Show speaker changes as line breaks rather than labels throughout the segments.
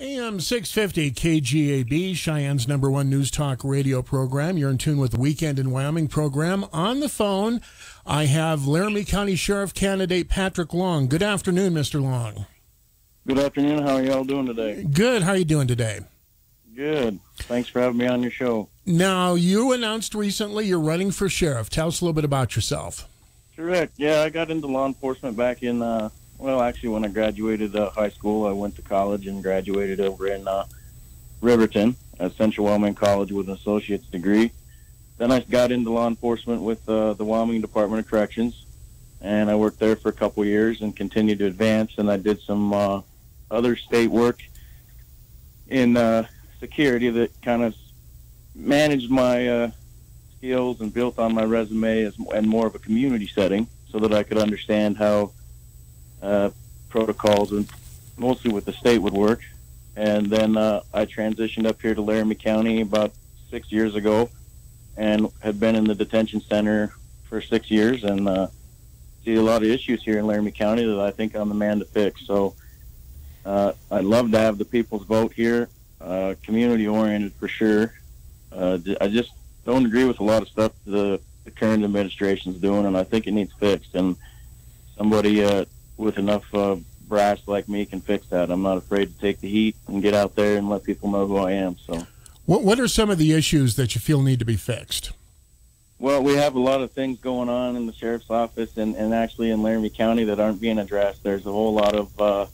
AM 650 KGAB, Cheyenne's number one news talk radio program. You're in tune with the Weekend in Wyoming program. On the phone, I have Laramie County Sheriff candidate Patrick Long. Good afternoon, Mr. Long.
Good afternoon. How are y'all doing today?
Good. How are you doing today?
Good. Thanks for having me on your show.
Now, you announced recently you're running for sheriff. Tell us a little bit about yourself.
Correct. Yeah, I got into law enforcement back in uh, well, actually, when I graduated uh, high school, I went to college and graduated over in uh, Riverton at Central Wyoming College with an associate's degree. Then I got into law enforcement with uh, the Wyoming Department of Corrections, and I worked there for a couple years and continued to advance. And I did some uh, other state work in uh, security that kind of managed my uh, skills and built on my resume as and more of a community setting, so that I could understand how uh, protocols and mostly with the state would work. And then uh, I transitioned up here to Laramie County about six years ago, and have been in the detention center for six years, and uh, see a lot of issues here in Laramie County that I think I'm the man to fix. So uh, I'd love to have the people's vote here, uh, community oriented for sure. Uh, I just don't agree with a lot of stuff the, the current administration's doing, and I think it needs fixed. And somebody uh, with enough uh, brass like me can fix that. I'm not afraid to take the heat and get out there and let people know who I am. So,
what what are some of the issues that you feel need to be fixed?
Well, we have a lot of things going on in the sheriff's office and, and actually in Laramie County that aren't being addressed. There's a whole lot of uh,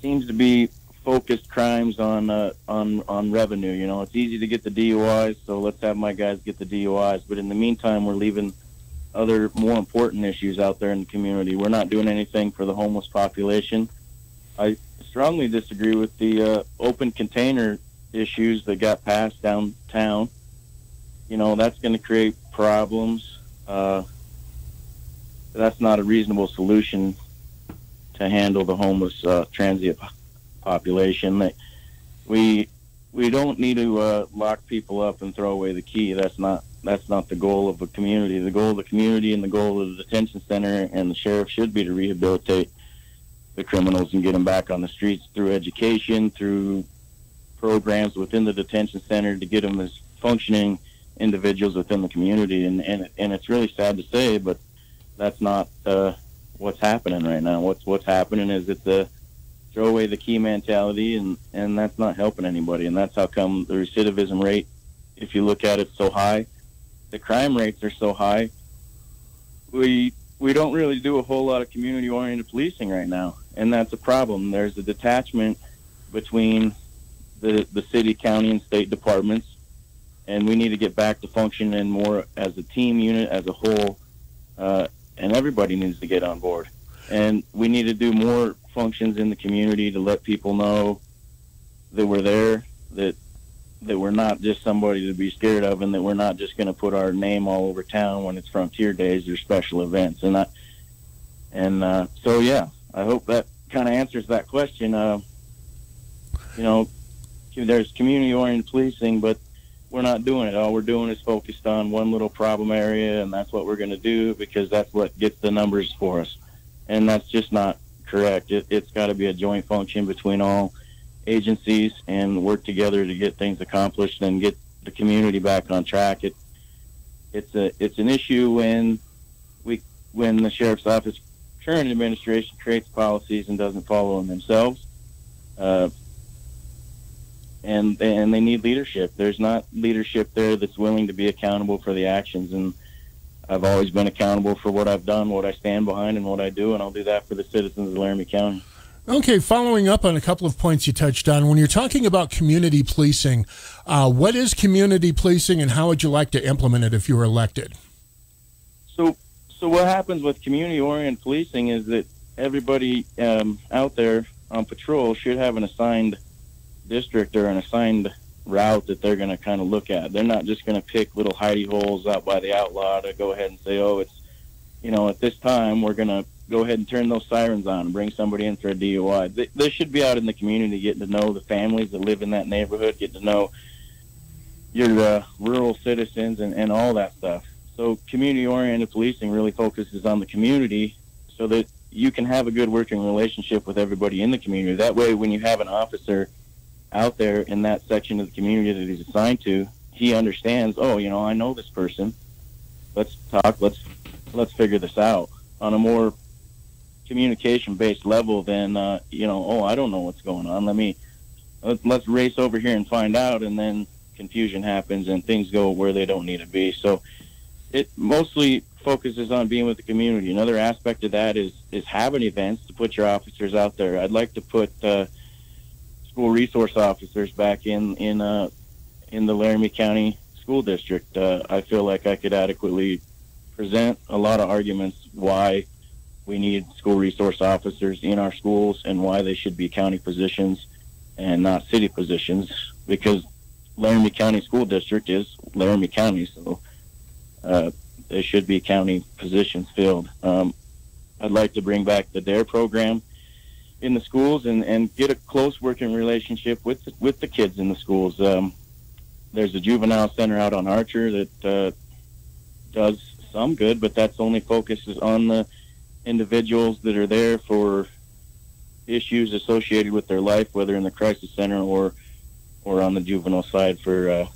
seems to be focused crimes on uh, on on revenue. You know, it's easy to get the DUIs, so let's have my guys get the DUIs. But in the meantime, we're leaving other more important issues out there in the community. We're not doing anything for the homeless population. I strongly disagree with the uh, open container issues that got passed downtown. You know, that's going to create problems. Uh, that's not a reasonable solution to handle the homeless uh, transient population. We we don't need to uh, lock people up and throw away the key. That's not that's not the goal of a community. The goal of the community and the goal of the detention center and the sheriff should be to rehabilitate the criminals and get them back on the streets through education, through programs within the detention center to get them as functioning individuals within the community. And and, and it's really sad to say, but that's not uh, what's happening right now. What's what's happening is it's a throw away the key mentality, and and that's not helping anybody. And that's how come the recidivism rate, if you look at it, so high the crime rates are so high, we we don't really do a whole lot of community oriented policing right now, and that's a problem. There's a detachment between the the city, county, and state departments, and we need to get back to functioning more as a team unit, as a whole, uh, and everybody needs to get on board. And we need to do more functions in the community to let people know that we're there, that that we're not just somebody to be scared of, and that we're not just going to put our name all over town when it's Frontier Days or special events. And and uh, so yeah, I hope that kind of answers that question. Uh, you know, there's community-oriented policing, but we're not doing it. All we're doing is focused on one little problem area, and that's what we're going to do because that's what gets the numbers for us. And that's just not correct. It, it's got to be a joint function between all agencies and work together to get things accomplished and get the community back on track. It, it's a it's an issue when we when the sheriff's office current administration creates policies and doesn't follow them themselves. Uh, and and they need leadership. There's not leadership there that's willing to be accountable for the actions. And I've always been accountable for what I've done, what I stand behind, and what I do, and I'll do that for the citizens of Laramie County.
Okay, following up on a couple of points you touched on, when you're talking about community policing, uh, what is community policing and how would you like to implement it if you were elected?
So, so what happens with community-oriented policing is that everybody um, out there on patrol should have an assigned district or an assigned route that they're going to kind of look at. They're not just going to pick little hidey holes out by the outlaw to go ahead and say, oh, it's, you know, at this time we're going to go ahead and turn those sirens on and bring somebody in for a DUI. They, they should be out in the community getting to know the families that live in that neighborhood, getting to know your uh, rural citizens and, and all that stuff. So community-oriented policing really focuses on the community so that you can have a good working relationship with everybody in the community. That way, when you have an officer out there in that section of the community that he's assigned to, he understands. Oh, you know, I know this person. Let's talk. Let's let's figure this out on a more communication based level than uh, you know. Oh, I don't know what's going on. Let me let's race over here and find out, and then confusion happens and things go where they don't need to be. So it mostly focuses on being with the community. Another aspect of that is is having events to put your officers out there. I'd like to put uh, school resource officers back in in uh, in the Laramie County School District. Uh, I feel like I could adequately present a lot of arguments why we need school resource officers in our schools and why they should be county positions and not city positions because Laramie County School District is Laramie County, so uh, there should be county positions filled. Um, I'd like to bring back the DARE program in the schools and, and get a close working relationship with the, with the kids in the schools. Um, there's a juvenile center out on Archer that uh, does some good, but that's only focuses on the individuals that are there for issues associated with their life, whether in the crisis center or or on the juvenile side for uh,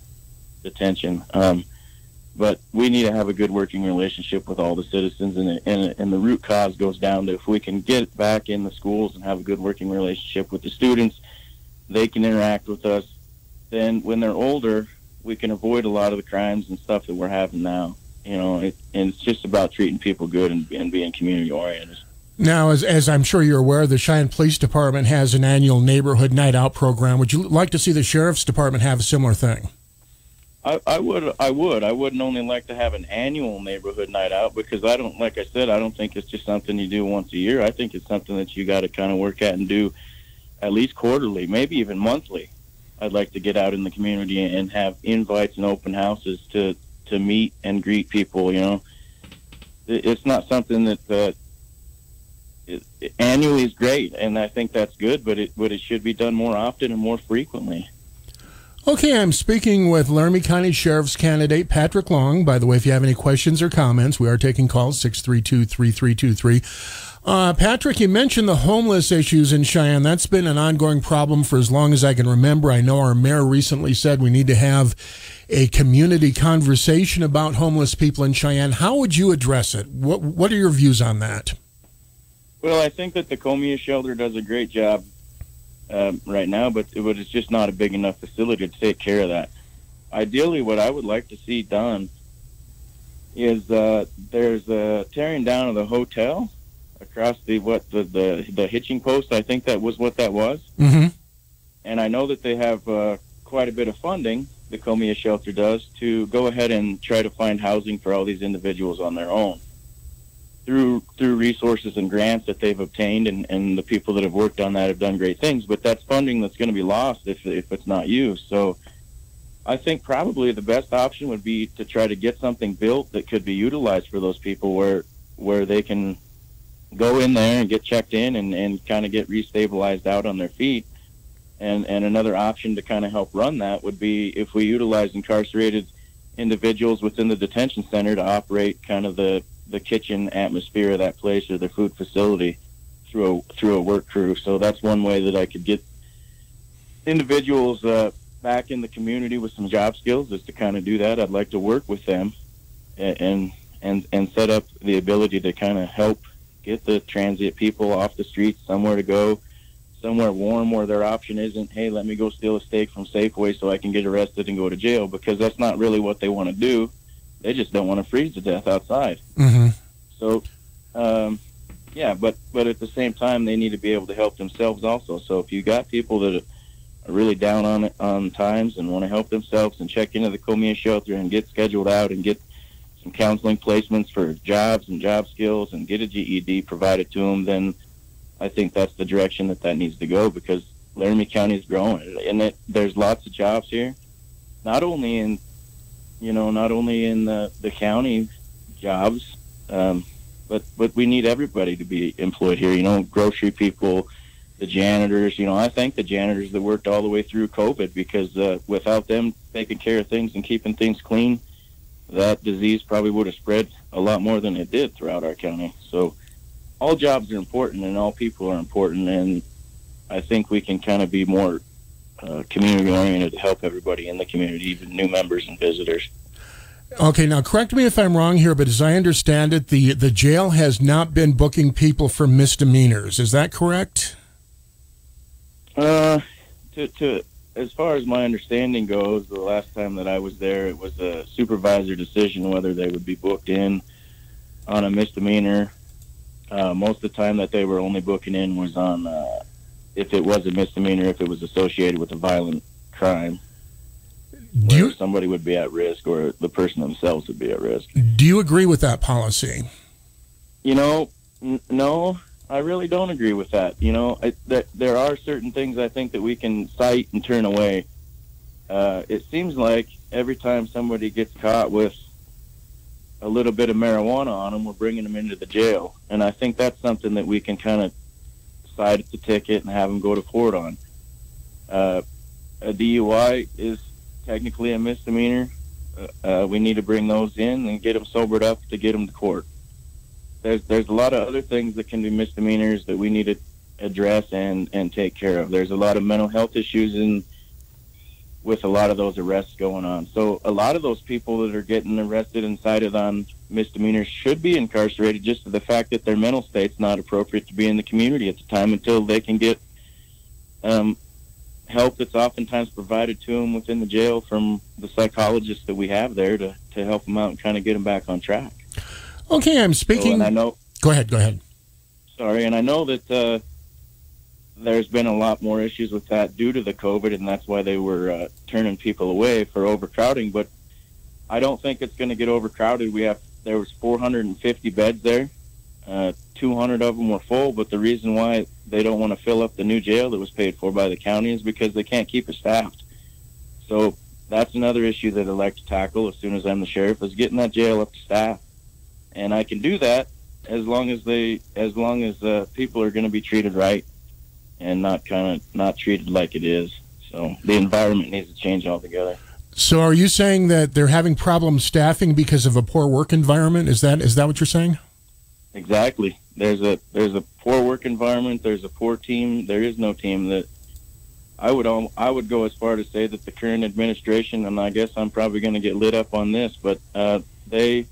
detention. Um, but we need to have a good working relationship with all the citizens, and, and and the root cause goes down to if we can get back in the schools and have a good working relationship with the students, they can interact with us. Then when they're older, we can avoid a lot of the crimes and stuff that we're having now. You know, it, and it's just about treating people good and, and being community oriented.
Now, as, as I'm sure you're aware, the Cheyenne Police Department has an annual neighborhood night out program. Would you like to see the Sheriff's Department have a similar thing?
I, I would. I would. I wouldn't only like to have an annual neighborhood night out because I don't. Like I said, I don't think it's just something you do once a year. I think it's something that you got to kind of work at and do at least quarterly, maybe even monthly. I'd like to get out in the community and have invites and open houses to to meet and greet people. You know, it's not something that uh, it, it, annually is great, and I think that's good. But it but it should be done more often and more frequently.
Okay, I'm speaking with Laramie County Sheriff's candidate Patrick Long. By the way, if you have any questions or comments, we are taking calls 632 3323. Uh, Patrick, you mentioned the homeless issues in Cheyenne. That's been an ongoing problem for as long as I can remember. I know our mayor recently said we need to have a community conversation about homeless people in Cheyenne. How would you address it? What What are your views on that?
Well, I think that the COMEA shelter does a great job um, right now, but it, but it's just not a big enough facility to take care of that. Ideally, what I would like to see done is uh, there's a tearing down of the hotel across the what the, the the hitching post. I think that was what that was.
Mm-hmm.
And I know that they have uh, quite a bit of funding. The COMEA shelter does to go ahead and try to find housing for all these individuals on their own through through resources and grants that they've obtained, and, and the people that have worked on that have done great things. But that's funding that's going to be lost if if it's not used. So I think probably the best option would be to try to get something built that could be utilized for those people, where where they can go in there and get checked in and, and kind of get restabilized out on their feet. And and another option to kind of help run that would be if we utilize incarcerated individuals within the detention center to operate kind of the the kitchen atmosphere of that place or the food facility through a through a work crew. So that's one way that I could get individuals uh, back in the community with some job skills is to kind of do that. I'd like to work with them and and and set up the ability to kind of help get the transient people off the streets somewhere to go somewhere warm where their option isn't hey let me go steal a steak from safeway so i can get arrested and go to jail because that's not really what they want to do they just don't want to freeze to death outside.
Mm-hmm.
So, um, yeah, but but at the same time, they need to be able to help themselves also. So if you got people that are really down on it on times and want to help themselves and check into the COMEA shelter and get scheduled out and get some counseling placements for jobs and job skills and get a GED provided to them, then I think that's the direction that that needs to go because Laramie County is growing and it, there's lots of jobs here, not only in you know, not only in the, the county jobs, um, but but we need everybody to be employed here. You know, grocery people, the janitors. You know, I thank the janitors that worked all the way through COVID because uh, without them taking care of things and keeping things clean, that disease probably would have spread a lot more than it did throughout our county. So all jobs are important and all people are important, and I think we can kind of be more uh, community oriented to help everybody in the community, even new members and visitors.
Okay, now correct me if I'm wrong here, but as I understand it, the the jail has not been booking people for misdemeanors. Is that correct?
Uh, to to as far as my understanding goes, the last time that I was there, it was a supervisor decision whether they would be booked in on a misdemeanor. Uh, most of the time that they were only booking in was on uh, if it was a misdemeanor, if it was associated with a violent crime.
Do you,
somebody would be at risk or the person themselves would be at risk.
Do you agree with that policy?
You know, n- no, I really don't agree with that. You know, I, th- there are certain things I think that we can cite and turn away. Uh, it seems like every time somebody gets caught with a little bit of marijuana on them, we're bringing them into the jail. And I think that's something that we can kind of cite the ticket and have them go to court on. Uh, a DUI is technically a misdemeanor. Uh, uh, we need to bring those in and get them sobered up to get them to court. There's there's a lot of other things that can be misdemeanors that we need to address and and take care of. There's a lot of mental health issues in with a lot of those arrests going on. So a lot of those people that are getting arrested and cited on misdemeanors should be incarcerated just for the fact that their mental state's not appropriate to be in the community at the time until they can get um, help that's oftentimes provided to them within the jail from the psychologists that we have there to, to help them out and kind of get them back on track.
Okay, I'm speaking.
So, I know.
Go ahead. Go ahead.
Sorry, and I know that uh, there's been a lot more issues with that due to the COVID, and that's why they were uh, turning people away for overcrowding. But I don't think it's going to get overcrowded. We have there was 450 beds there. Uh, 200 of them were full, but the reason why they don't want to fill up the new jail that was paid for by the county is because they can't keep it staffed. So that's another issue that I'd like to tackle as soon as I'm the sheriff is getting that jail up to staff, and I can do that as long as they, as long as uh, people are going to be treated right and not kind of not treated like it is. So the environment needs to change altogether.
So are you saying that they're having problems staffing because of a poor work environment? Is that is that what you're saying?
Exactly. There's a there's a poor work environment. There's a poor team. There is no team that I would I would go as far to say that the current administration, and I guess I'm probably going to get lit up on this, but uh, they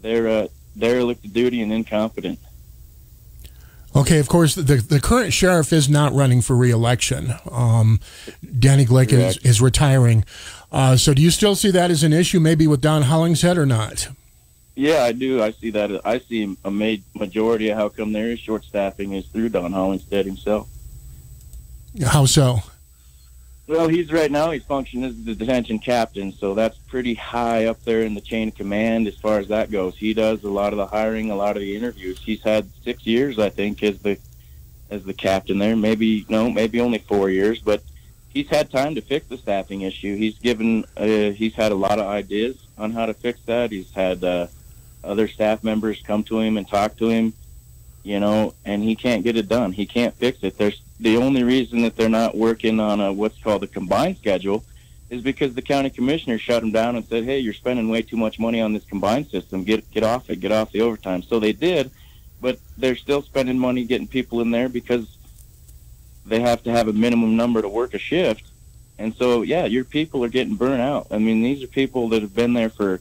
they're uh, derelict of duty and incompetent.
Okay, of course, the the current sheriff is not running for reelection. Um, Danny Glick is, is retiring. Uh, so, do you still see that as an issue, maybe with Don Hollingshead or not?
Yeah, I do. I see that. I see a majority of how come there is short staffing is through Don Hollingshead himself.
How so?
Well, he's right now he's functioning as the detention captain, so that's pretty high up there in the chain of command as far as that goes. He does a lot of the hiring, a lot of the interviews. He's had six years, I think, as the as the captain there. Maybe no, maybe only four years, but he's had time to fix the staffing issue. He's given uh, he's had a lot of ideas on how to fix that. He's had uh, other staff members come to him and talk to him, you know, and he can't get it done. He can't fix it. There's the only reason that they're not working on a what's called a combined schedule is because the county commissioner shut them down and said, "Hey, you're spending way too much money on this combined system. Get get off it. Get off the overtime." So they did, but they're still spending money getting people in there because they have to have a minimum number to work a shift. And so, yeah, your people are getting burnt out. I mean, these are people that have been there for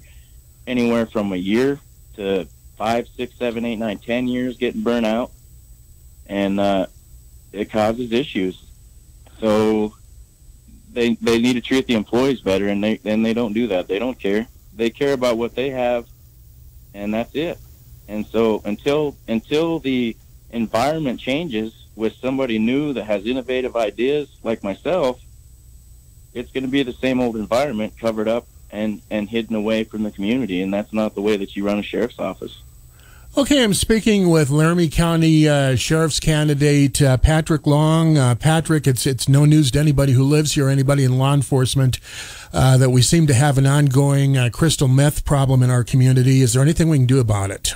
anywhere from a year to five, six, seven, eight, nine, ten years getting burnt out, and uh, it causes issues. So they they need to treat the employees better, and they and they don't do that. They don't care. They care about what they have, and that's it. And so until until the environment changes with somebody new that has innovative ideas like myself, it's going to be the same old environment covered up and and hidden away from the community, and that's not the way that you run a sheriff's office.
Okay, I'm speaking with Laramie County uh, Sheriff's candidate uh, Patrick Long. Uh, Patrick, it's it's no news to anybody who lives here, anybody in law enforcement, uh, that we seem to have an ongoing uh, crystal meth problem in our community. Is there anything we can do about it?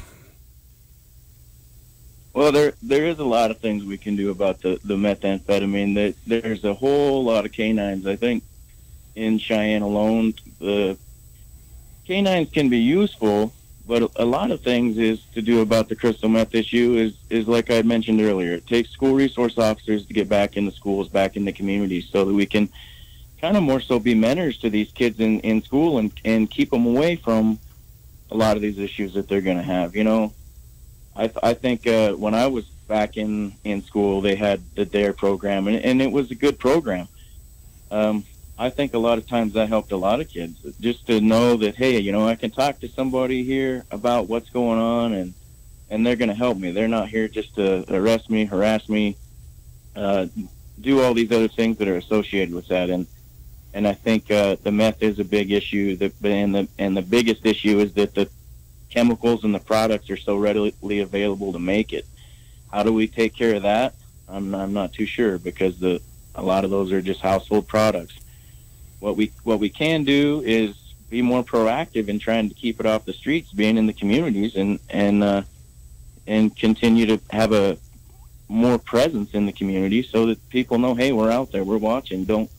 Well, there there is a lot of things we can do about the the methamphetamine. That there's a whole lot of canines. I think in Cheyenne alone, the canines can be useful but a lot of things is to do about the crystal meth issue is is like I mentioned earlier. It takes school resource officers to get back in the schools, back in the communities, so that we can kind of more so be mentors to these kids in in school and and keep them away from a lot of these issues that they're going to have. You know, I I think uh, when I was back in in school, they had the Dare program, and, and it was a good program. Um, I think a lot of times that helped a lot of kids just to know that hey, you know, I can talk to somebody here about what's going on, and and they're going to help me. They're not here just to arrest me, harass me, uh, do all these other things that are associated with that. And and I think uh, the meth is a big issue. That and the and the biggest issue is that the chemicals and the products are so readily available to make it. How do we take care of that? I'm I'm not too sure because the a lot of those are just household products what we what we can do is be more proactive in trying to keep it off the streets, being in the communities, and and uh, and continue to have a more presence in the community so that people know, hey, we're out there, we're watching. Don't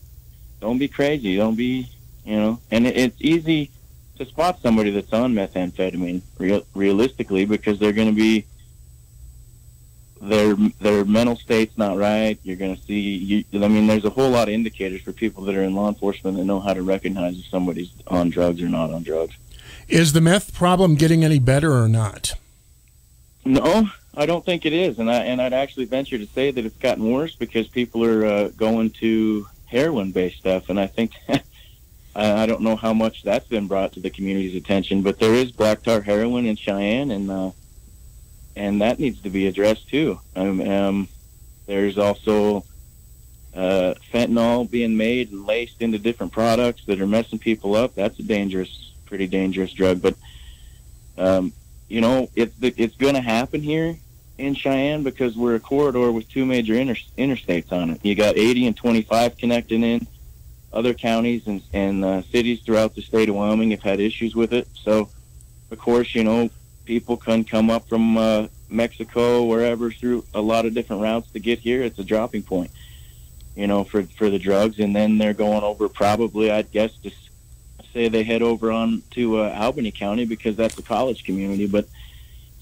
don't be crazy. Don't be, you know. And it, it's easy to spot somebody that's on methamphetamine real, realistically because they're going to be their their mental state's not right. You're going to see. You, I mean, there's a whole lot of indicators for people that are in law enforcement that know how to recognize if somebody's on drugs or not on drugs.
Is the meth problem getting any better or not?
No, I don't think it is, and I and I'd actually venture to say that it's gotten worse because people are uh, going to heroin-based stuff, and I think. I don't know how much that's been brought to the community's attention, but there is black tar heroin in Cheyenne, and uh, and that needs to be addressed too. Um, um, there's also uh, fentanyl being made and laced into different products that are messing people up. That's a dangerous, pretty dangerous drug. But um, you know, it's it's going to happen here in Cheyenne because we're a corridor with two major inter- interstates on it. You got 80 and 25 connecting in. Other counties and, and uh, cities throughout the state of Wyoming have had issues with it. So, of course, you know, people can come up from uh, Mexico, wherever, through a lot of different routes to get here. It's a dropping point, you know, for for the drugs, and then they're going over probably, I'd guess, to say they head over on to uh, Albany County because that's a college community. But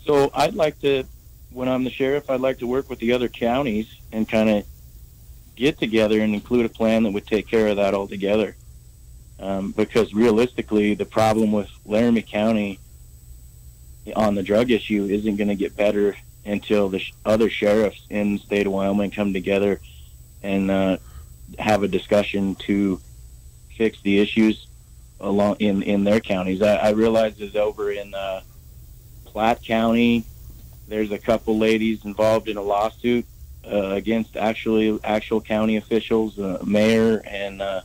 so I'd like to, when I'm the sheriff, I'd like to work with the other counties and kind of get together and include a plan that would take care of that altogether. Um, because realistically, the problem with Laramie County on the drug issue isn't going to get better until the sh- other sheriffs in the state of Wyoming come together and uh, have a discussion to fix the issues along in, in their counties. I, I realize that over in uh, Platte County, there's a couple ladies involved in a lawsuit uh, against actually actual county officials, uh, mayor, and uh,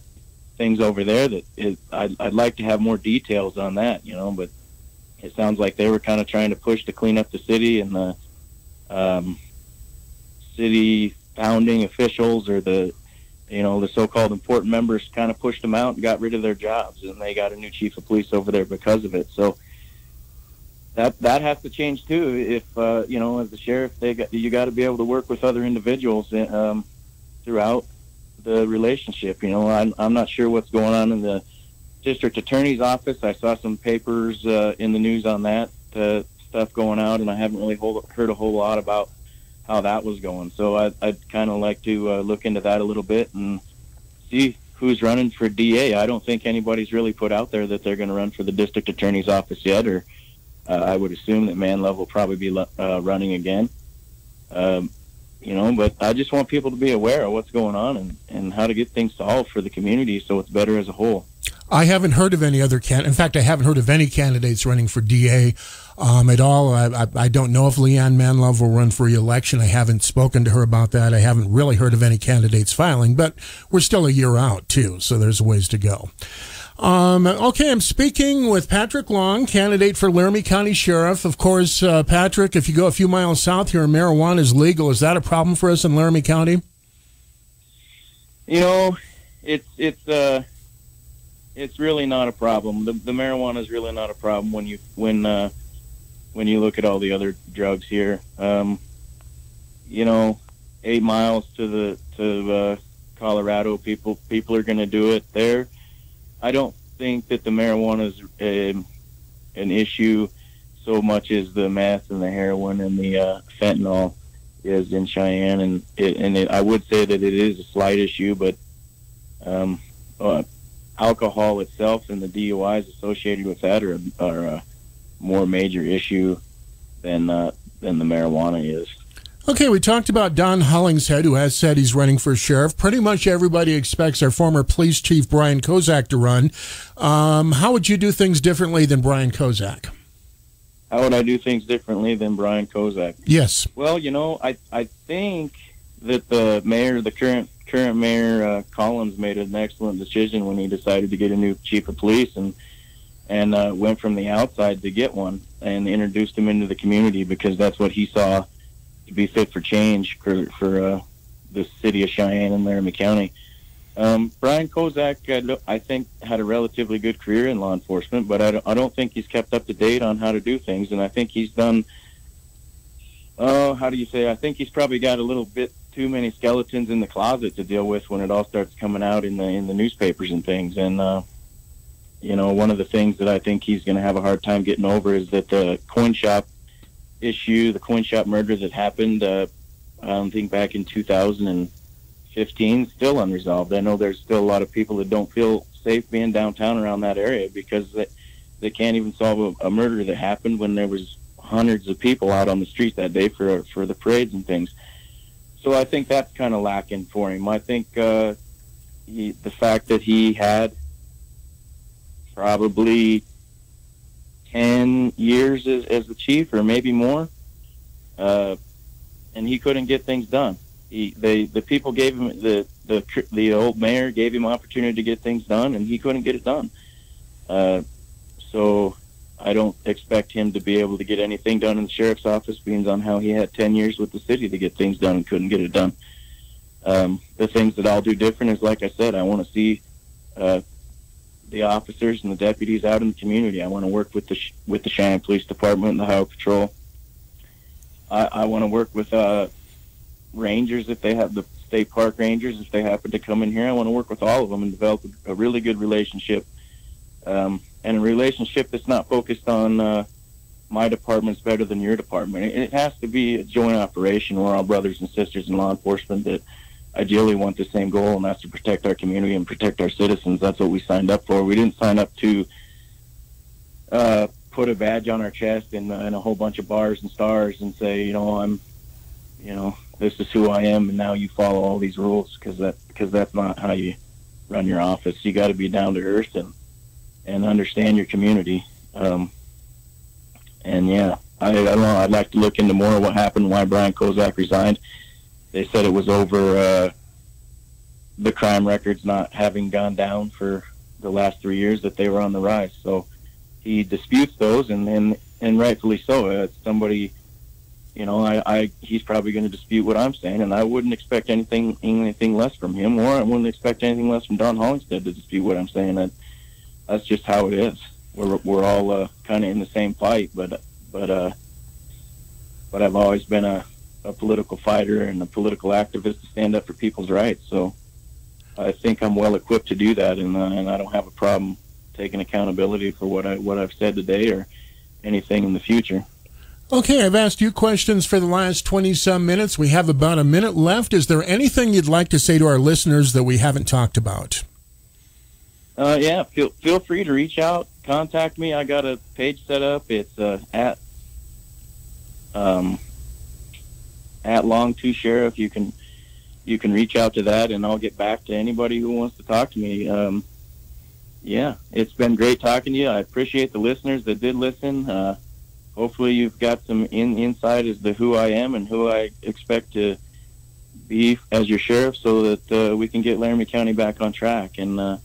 things over there. That is, I'd, I'd like to have more details on that, you know, but it sounds like they were kind of trying to push to clean up the city and the um, city founding officials or the you know the so-called important members kind of pushed them out and got rid of their jobs and they got a new chief of police over there because of it. So that that has to change too if uh, you know as the sheriff they got you got to be able to work with other individuals um, throughout the relationship you know. I'm, I'm not sure what's going on in the district attorney's office. I saw some papers uh, in the news on that uh, stuff going out, and I haven't really heard a whole lot about how that was going. So I, I'd kind of like to uh, look into that a little bit and see who's running for DA. I don't think anybody's really put out there that they're going to run for the district attorney's office yet, or uh, I would assume that Manlove will probably be uh, running again. Um, you know, but I just want people to be aware of what's going on and, and how to get things solved for the community so it's better as a whole.
I haven't heard of any other can. In fact, I haven't heard of any candidates running for DA um, at all. I, I, I, don't know if Leigh Anne Manlove will run for re-election. I haven't spoken to her about that. I haven't really heard of any candidates filing, but we're still a year out too, so there's ways to go. Um, okay, I'm speaking with Patrick Long, candidate for Laramie County Sheriff. Of course, uh, Patrick, if you go a few miles south here, marijuana is legal. Is that a problem for us in Laramie County?
You know, it's it's uh it's really not a problem. The, the marijuana is really not a problem when you when uh, when you look at all the other drugs here. Um, you know, eight miles to the to uh, Colorado, people people are going to do it there. I don't think that the marijuana is um, an issue so much as the meth and the heroin and the uh, fentanyl is in Cheyenne, and it, and it, I would say that it is a slight issue, but um, uh, alcohol itself and the DUIs associated with that are, are a more major issue than uh, than the marijuana is.
Okay, we talked about Don Hollingshead, who has said he's running for sheriff. Pretty much everybody expects our former police chief, Brian Kozak, to run. Um, how would you do things differently than Brian Kozak?
How would I do things differently than Brian Kozak?
Yes.
Well, you know, I I think that the mayor, the current current mayor uh, Collins, made an excellent decision when he decided to get a new chief of police and and uh, went from the outside to get one and introduced him into the community because that's what he saw to be fit for change for for uh, the city of Cheyenne and Laramie County. Um, Brian Kozak, I think, had a relatively good career in law enforcement, but I don't, I don't think he's kept up to date on how to do things, and I think he's done. Oh, how do you say? I think he's probably got a little bit too many skeletons in the closet to deal with when it all starts coming out in the in the newspapers and things. And uh, you know, one of the things that I think he's going to have a hard time getting over is that the coin shop issue, the coin shop murders that happened, uh, I think back in 2015, still unresolved. I know there's still a lot of people that don't feel safe being downtown around that area because they, they can't even solve a, a murder that happened when there was hundreds of people out on the street that day for for the parades and things. So I think that's kind of lacking for him. I think uh, he, the fact that he had probably 10 years as, as the chief or maybe more. Uh, and he couldn't get things done. He, they, the people gave him the, the, the old mayor gave him opportunity to get things done and he couldn't get it done. Uh, so I don't expect him to be able to get anything done in the sheriff's office being on how he had 10 years with the city to get things done and couldn't get it done. Um, the things that I'll do different is, like I said, I want to see, uh, the officers and the deputies out in the community. I want to work with the with the Cheyenne Police Department and the Highway Patrol. I, I want to work with uh, rangers if they have the state park rangers if they happen to come in here. I want to work with all of them and develop a, a really good relationship, um, and a relationship that's not focused on uh, my department's better than your department. It, it has to be a joint operation. We're all brothers and sisters in law enforcement that ideally want the same goal, and that's to protect our community and protect our citizens. That's what we signed up for. We didn't sign up to uh, put a badge on our chest and, uh, and a whole bunch of bars and stars and say, you know, I'm, you know, this is who I am, and now you follow all these rules because that because that's not how you run your office. You got to be down to earth and and understand your community. Um, and yeah, I, I don't know. I'd like to look into more what happened, why Brian Kozak resigned they said it was over uh, the crime records not having gone down for the last three years that they were on the rise. So he disputes those, and and, and rightfully so. Uh, somebody, you know, I, I he's probably going to dispute what I'm saying, and I wouldn't expect anything anything less from him, or I wouldn't expect anything less from Don Hollingshead to dispute what I'm saying. That that's just how it is. We're we're all uh, kind of in the same fight, but but uh, but I've always been a a political fighter and a political activist to stand up for people's rights. So I think I'm well equipped to do that, and, uh, and I don't have a problem taking accountability for what I what I've said today or anything in the future.
Okay, I've asked you questions for the last 20 some minutes. We have about a minute left. Is there anything you'd like to say to our listeners that we haven't talked about?
Uh, yeah, feel, feel free to reach out, contact me. I got a page set up. It's uh, at um, at Long Two Sheriff. You can you can reach out to that, and I'll get back to anybody who wants to talk to me. Um, yeah, it's been great talking to you. I appreciate the listeners that did listen. Uh, hopefully, you've got some in, insight as to who I am and who I expect to be as your sheriff, so that uh, we can get Laramie County back on track. And uh,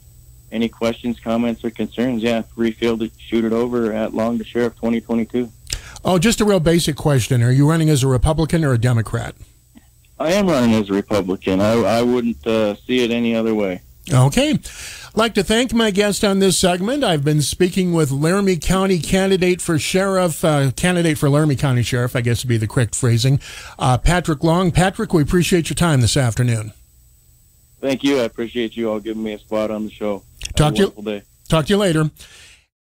any questions, comments, or concerns, yeah, free to shoot it over at Long to Sheriff 2022.
Oh, just a real basic question. Are you running as a Republican or a Democrat?
I am running as a Republican. I, I wouldn't uh, see it any other way.
Okay. I'd like to thank my guest on this segment. I've been speaking with Laramie County candidate for sheriff, uh, candidate for Laramie County Sheriff, I guess would be the correct phrasing, uh, Patrick Long. Patrick, we appreciate your time this afternoon.
Thank you. I appreciate you all giving me a spot on the show.
Have talk to you. Day. Talk to you later.